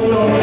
Hello.